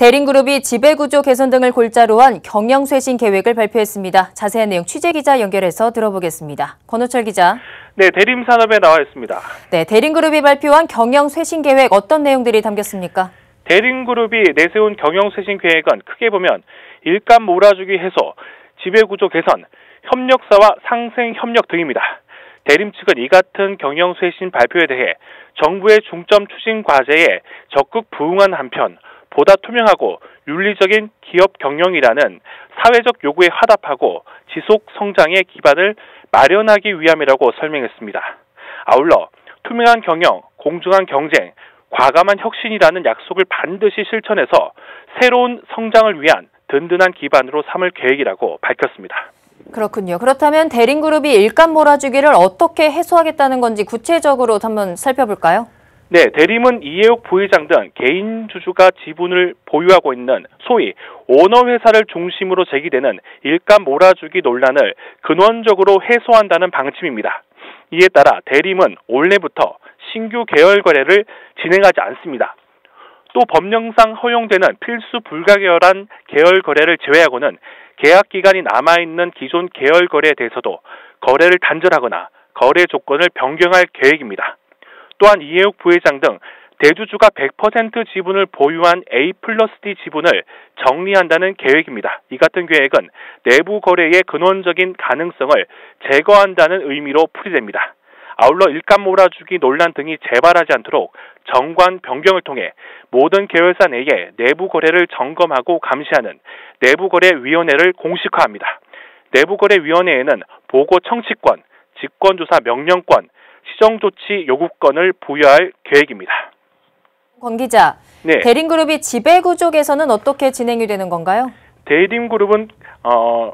대림그룹이 지배구조 개선 등을 골자로 한 경영쇄신 계획을 발표했습니다. 자세한 내용 취재기자 연결해서 들어보겠습니다. 권호철 기자. 네, 대림산업에 나와 있습니다. 네, 대림그룹이 발표한 경영쇄신 계획 어떤 내용들이 담겼습니까? 대림그룹이 내세운 경영쇄신 계획은 크게 보면 일감 몰아주기 해소, 지배구조 개선, 협력사와 상생 협력 등입니다. 대림 측은 이 같은 경영쇄신 발표에 대해 정부의 중점 추진 과제에 적극 부응한 한편 보다 투명하고 윤리적인 기업 경영이라는 사회적 요구에 화답하고 지속 성장의 기반을 마련하기 위함이라고 설명했습니다. 아울러 투명한 경영, 공정한 경쟁, 과감한 혁신이라는 약속을 반드시 실천해서 새로운 성장을 위한 든든한 기반으로 삼을 계획이라고 밝혔습니다. 그렇군요. 그렇다면 대림그룹이 일감 몰아주기를 어떻게 해소하겠다는 건지 구체적으로 한번 살펴볼까요? 네, 대림은 이해욱 부회장 등 개인 주주가 지분을 보유하고 있는 소위 오너 회사를 중심으로 제기되는 일감 몰아주기 논란을 근원적으로 해소한다는 방침입니다. 이에 따라 대림은 올해부터 신규 계열 거래를 진행하지 않습니다. 또 법령상 허용되는 필수 불가결한 계열 거래를 제외하고는 계약 기간이 남아있는 기존 계열 거래에 대해서도 거래를 단절하거나 거래 조건을 변경할 계획입니다. 또한 이해욱 부회장 등 대주주가 100% 지분을 보유한 A 플러스 D 지분을 정리한다는 계획입니다. 이 같은 계획은 내부 거래의 근원적인 가능성을 제거한다는 의미로 풀이됩니다. 아울러 일감 몰아주기 논란 등이 재발하지 않도록 정관 변경을 통해 모든 계열사 내에 내부 거래를 점검하고 감시하는 내부거래위원회를 공식화합니다. 내부거래위원회에는 보고 청취권, 직권조사 명령권, 시정조치 요구권을 부여할 계획입니다. 권 기자, 네. 대림그룹이 지배구조 개선은 어떻게 진행이 되는 건가요? 대림그룹은 어,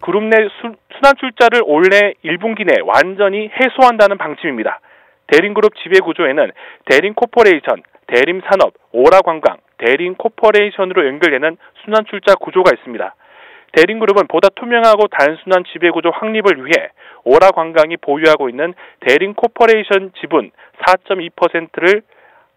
그룹 내 수, 순환출자를 올해 1분기 내 완전히 해소한다는 방침입니다. 대림그룹 지배구조에는 대림코퍼레이션, 대림산업, 오라관광, 대림코퍼레이션으로 연결되는 순환출자 구조가 있습니다. 대림그룹은 보다 투명하고 단순한 지배구조 확립을 위해 오라관광이 보유하고 있는 대림코퍼레이션 지분 4.2%를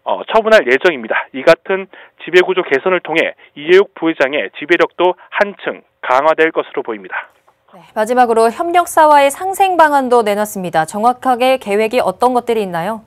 어, 처분할 예정입니다. 이 같은 지배구조 개선을 통해 이해욱 부회장의 지배력도 한층 강화될 것으로 보입니다. 네, 마지막으로 협력사와의 상생 방안도 내놨습니다. 정확하게 계획이 어떤 것들이 있나요?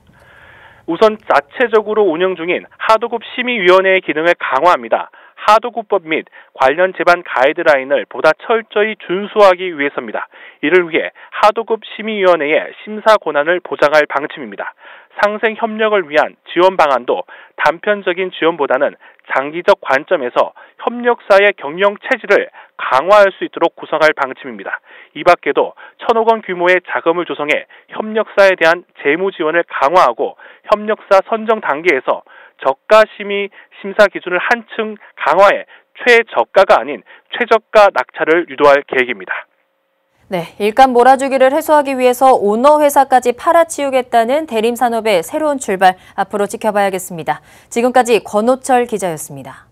우선 자체적으로 운영 중인 하도급 심의위원회의 기능을 강화합니다. 하도급법 및 관련 제반 가이드라인을 보다 철저히 준수하기 위해서입니다. 이를 위해 하도급 심의위원회의 심사 권한을 보장할 방침입니다. 상생 협력을 위한 지원 방안도 단편적인 지원보다는 장기적 관점에서 협력사의 경영 체질을 강화할 수 있도록 구성할 방침입니다. 이 밖에도 천억 원 규모의 자금을 조성해 협력사에 대한 재무 지원을 강화하고 협력사 선정 단계에서 저가 심의 심사 기준을 한층 강화해 최저가가 아닌 최저가 낙찰을 유도할 계획입니다. 네, 일감 몰아주기를 해소하기 위해서 오너 회사까지 팔아치우겠다는 대림산업의 새로운 출발 앞으로 지켜봐야겠습니다. 지금까지 권호철 기자였습니다.